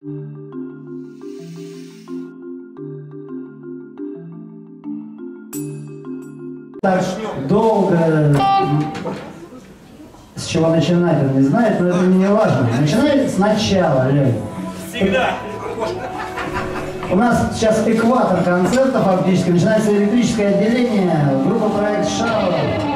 Так долго с чего начинать он не знает, но это не важно. Начинает сначала, Лёня. Всегда. У нас сейчас экватор концертов фактически. Начинается электрическое отделение, группа проект «Шарова».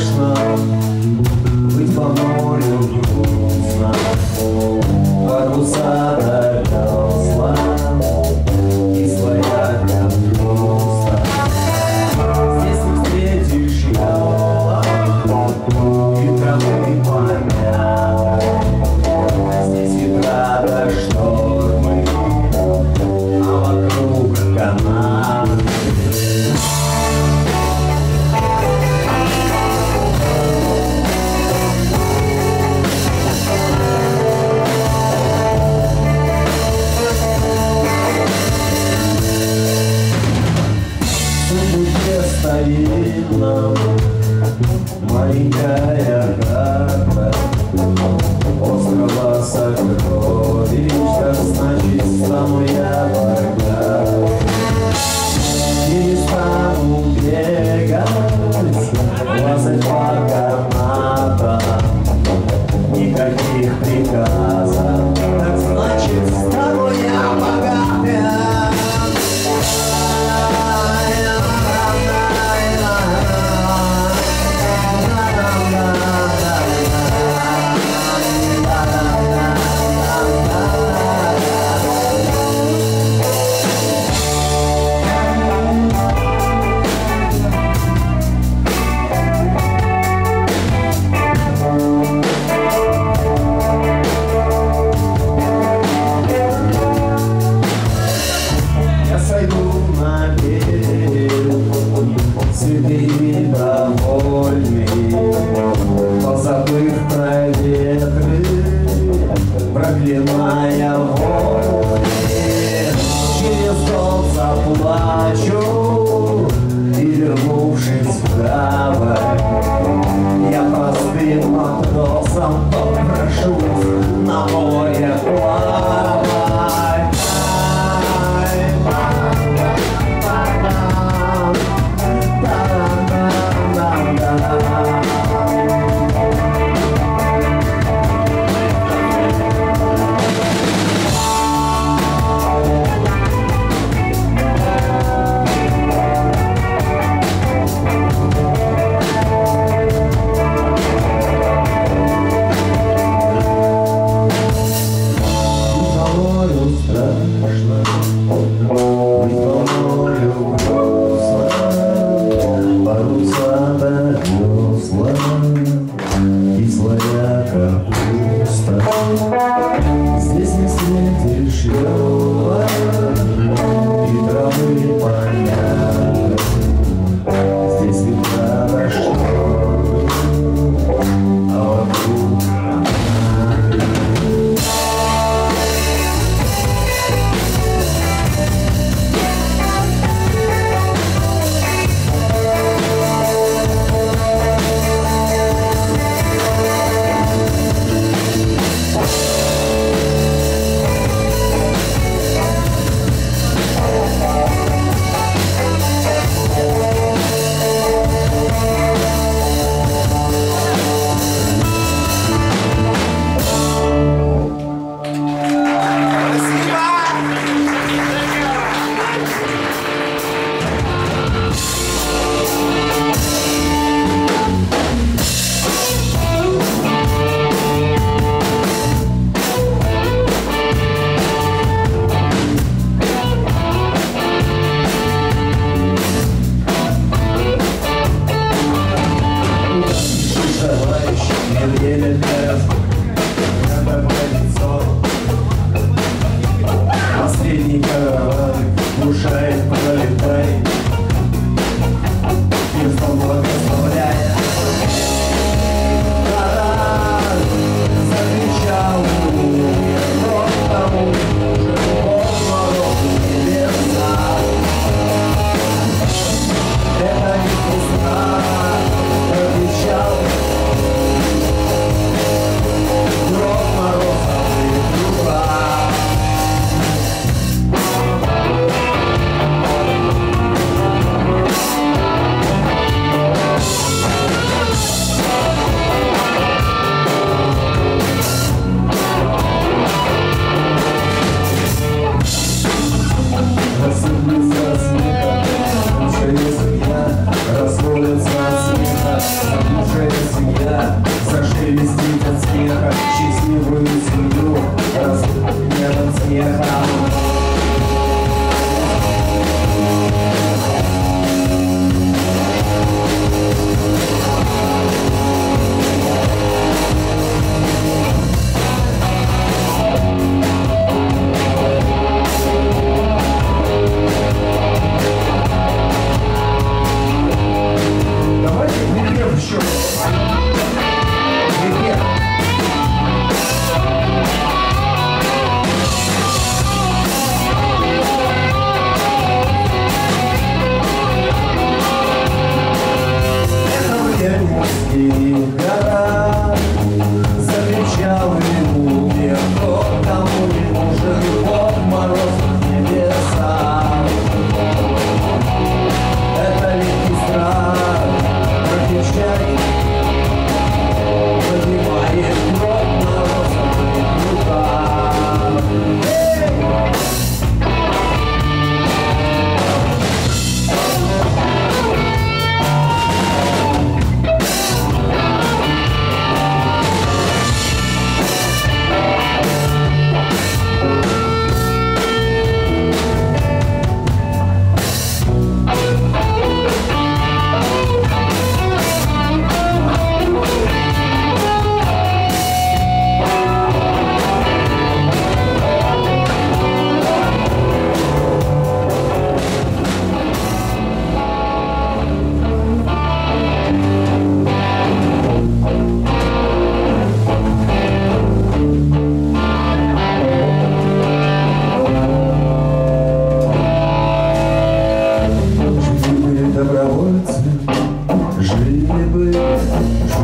Krishna Monica.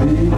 Thank you.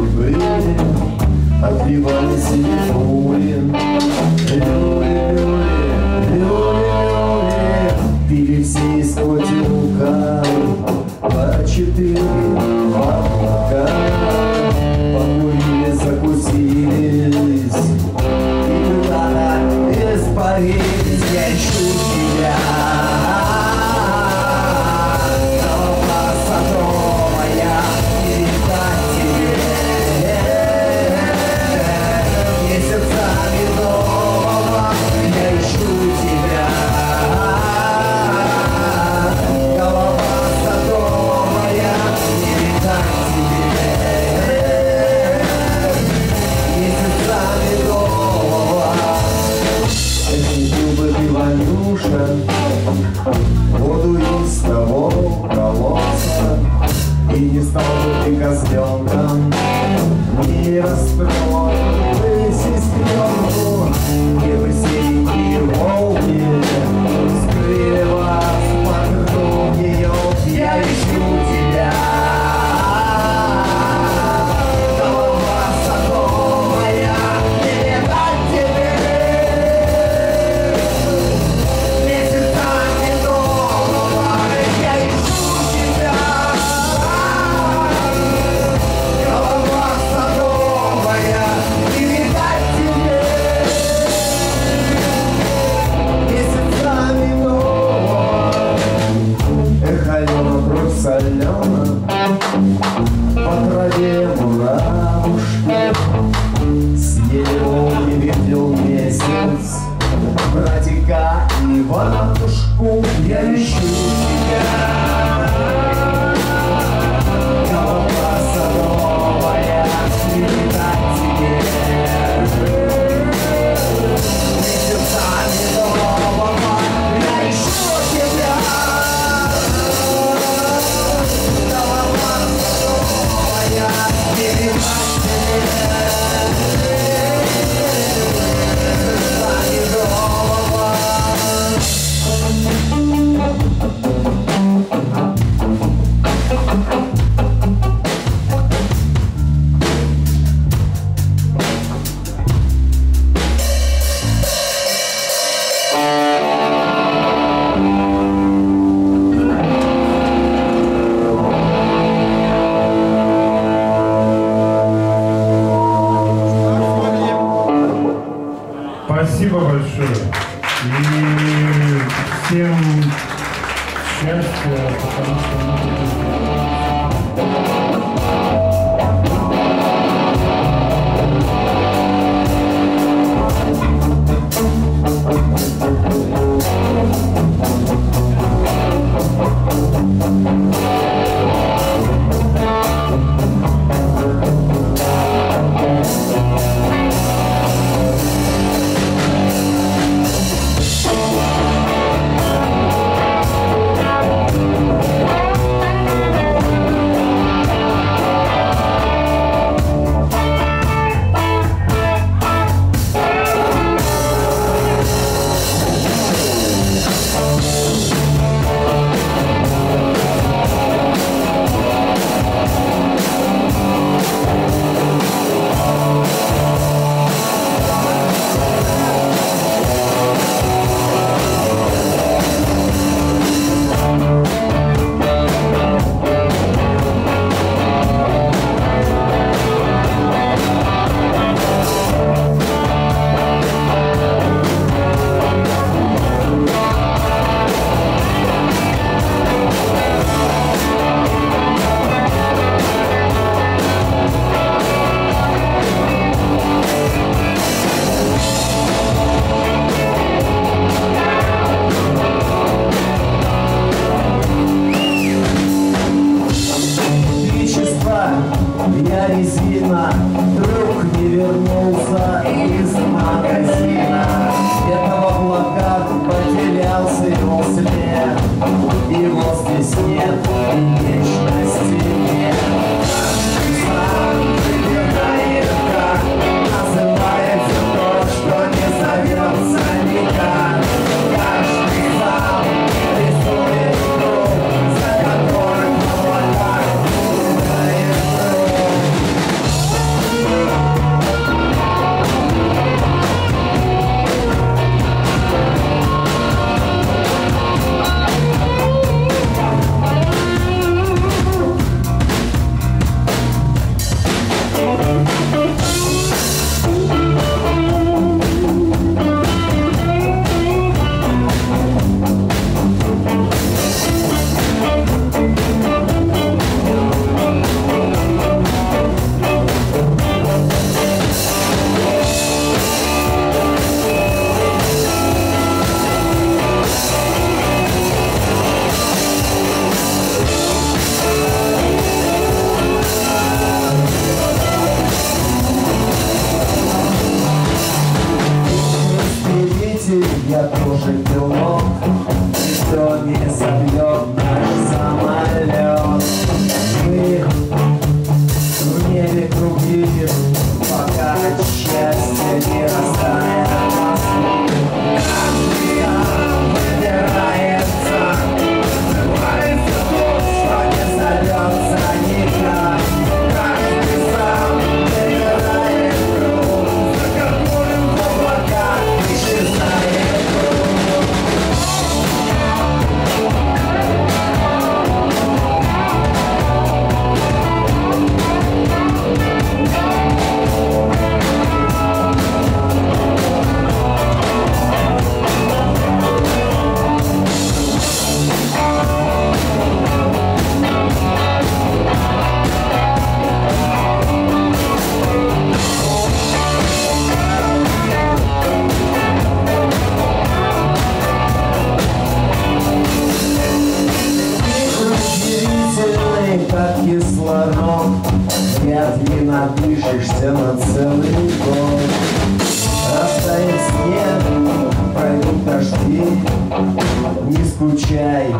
так не надышишься на целый год. Растает снег, пройдут дожди, не скучай.